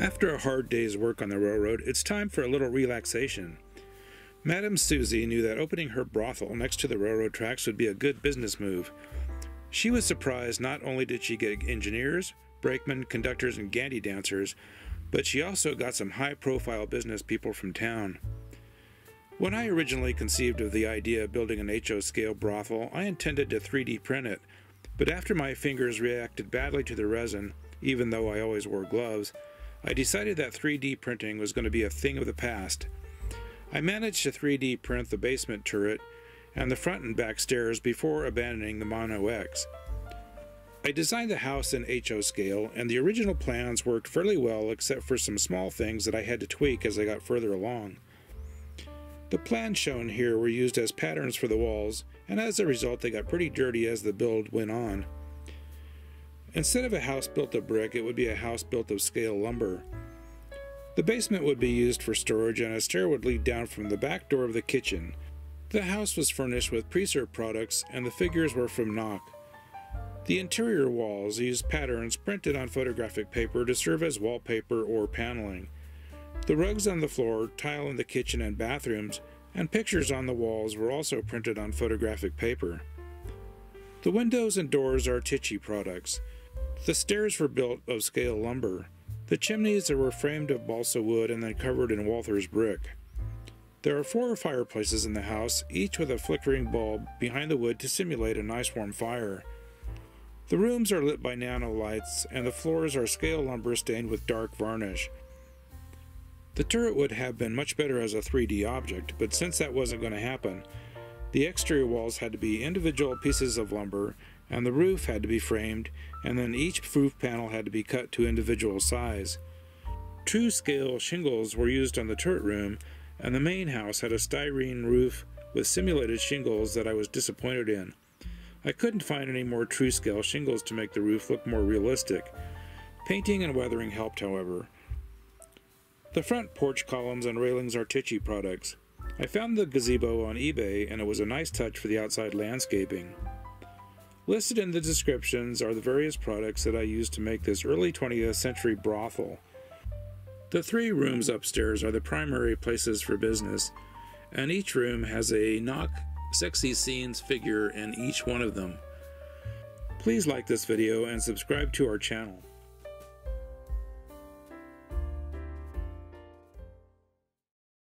After a hard day's work on the railroad, it's time for a little relaxation. Madame Susie knew that opening her brothel next to the railroad tracks would be a good business move. She was surprised not only did she get engineers, brakemen, conductors, and gandy dancers, but she also got some high profile business people from town. When I originally conceived of the idea of building an HO scale brothel, I intended to 3D print it, but after my fingers reacted badly to the resin, even though I always wore gloves, I decided that 3D printing was going to be a thing of the past. I managed to 3D print the basement turret and the front and back stairs before abandoning the Mono X. I designed the house in HO scale, and the original plans worked fairly well except for some small things that I had to tweak as I got further along. The plans shown here were used as patterns for the walls, and as a result they got pretty dirty as the build went on. Instead of a house built of brick, it would be a house built of scale lumber. The basement would be used for storage and a stair would lead down from the back door of the kitchen. The house was furnished with Preiser products and the figures were from Noch. The interior walls used patterns printed on photographic paper to serve as wallpaper or paneling. The rugs on the floor, tile in the kitchen and bathrooms, and pictures on the walls were also printed on photographic paper. The windows and doors are Tichy products. The stairs were built of scale lumber. The chimneys were framed of balsa wood and then covered in Walther's brick. There are four fireplaces in the house, each with a flickering bulb behind the wood to simulate a nice warm fire. The rooms are lit by nano lights, and the floors are scale lumber stained with dark varnish. The turret would have been much better as a 3D object, but since that wasn't going to happen, the exterior walls had to be individual pieces of lumber, and the roof had to be framed, and then each roof panel had to be cut to individual size. True scale shingles were used on the turret room, and the main house had a styrene roof with simulated shingles that I was disappointed in. I couldn't find any more true scale shingles to make the roof look more realistic. Painting and weathering helped, however. The front porch columns and railings are Tichy products. I found the gazebo on eBay and it was a nice touch for the outside landscaping. Listed in the descriptions are the various products that I used to make this early 20th century brothel. The three rooms upstairs are the primary places for business, and each room has a Noch sexy scenes figure in each one of them. Please like this video and subscribe to our channel.